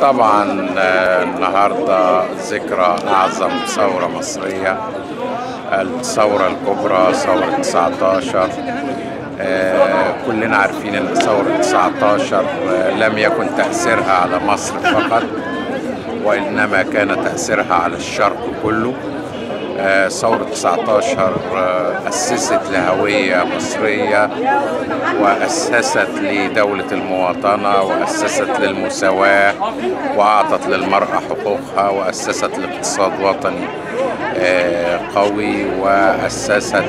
طبعا آه، النهارده ذكرى أعظم ثورة مصرية الثورة الكبرى ثورة 19 آه، كلنا عارفين إن ثورة 19 آه، لم يكن تأثيرها على مصر فقط وإنما كان تأثيرها على الشرق كله. ثورة 19 آه، أسست لهوية مصرية وأسست لدولة المواطنة وأسست للمساواة وأعطت للمرأة حقوقها وأسست لاقتصاد وطني آه، قوي وأسست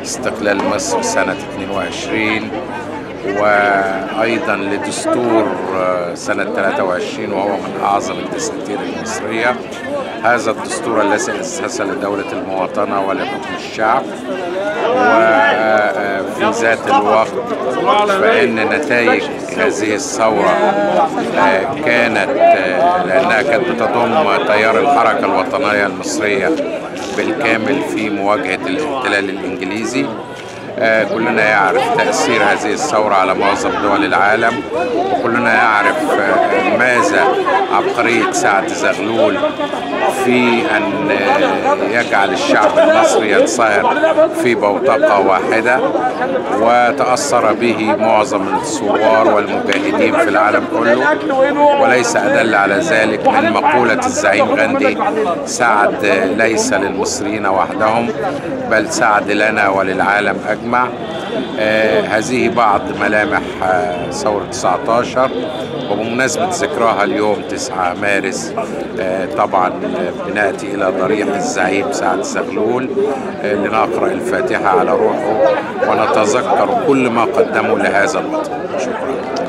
لاستقلال مصر سنة 22 وأيضا لدستور آه، سنة 23 وهو من أعظم الدساتير المصرية. هذا الدستور الذي أسس لدولة المواطنة ولحكم الشعب. وفي ذات الوقت فإن نتائج هذه الثورة آه، كانت آه، لأنها كانت بتضم تيار الحركة الوطنية المصرية بالكامل في مواجهة الاحتلال الإنجليزي. آه، كلنا يعرف تأثير هذه الثورة على معظم دول العالم وكلنا يعرف آه، ماذا عبقرية سعد زغلول في أن يجعل الشعب المصري ينصهر في بوتقة واحدة وتأثر به معظم الثوار والمجاهدين في العالم كله. وليس أدل على ذلك من مقولة الزعيم غاندي سعد ليس للمصريين وحدهم بل سعد لنا وللعالم أجمع. آه هذه بعض ملامح آه ثورة 19 وبمناسبة ذكراها اليوم 9 مارس آه طبعا بنأتي إلى ضريح الزعيم سعد زغلول آه لنقرأ الفاتحة على روحه ونتذكر كل ما قدموا لهذا الوطن. شكرا.